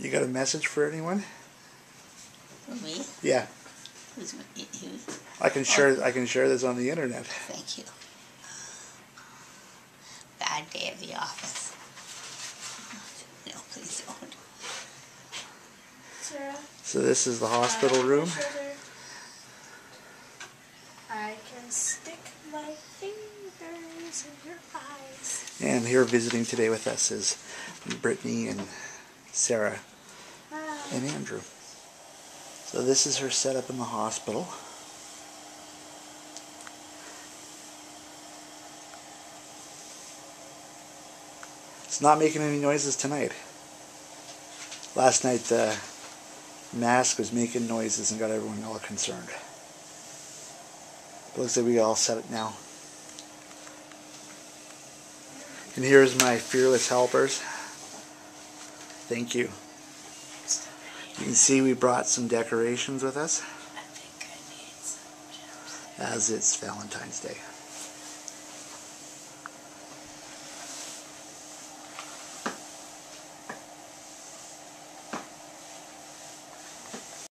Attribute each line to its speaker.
Speaker 1: You got a message for anyone?
Speaker 2: For me?
Speaker 1: Yeah.
Speaker 2: Who's, who's,
Speaker 1: I can share I can share this on the internet.
Speaker 2: thank you. Bad day at the office. No, please don't.
Speaker 3: Sarah,
Speaker 1: So this is the hospital
Speaker 3: uh,
Speaker 1: room.
Speaker 3: I can stick my fingers in your eyes.
Speaker 1: And here visiting today with us is Brittany and Sarah
Speaker 3: Ah,
Speaker 1: and Andrew. So this is her setup in the hospital. It's not making any noises tonight. Last night the mask was making noises and got everyone all concerned. But looks like we all set it now. And here's my fearless helpers. Thank you. You can see we brought some decorations with us
Speaker 3: I I need some chips.
Speaker 1: as it's Valentine's Day.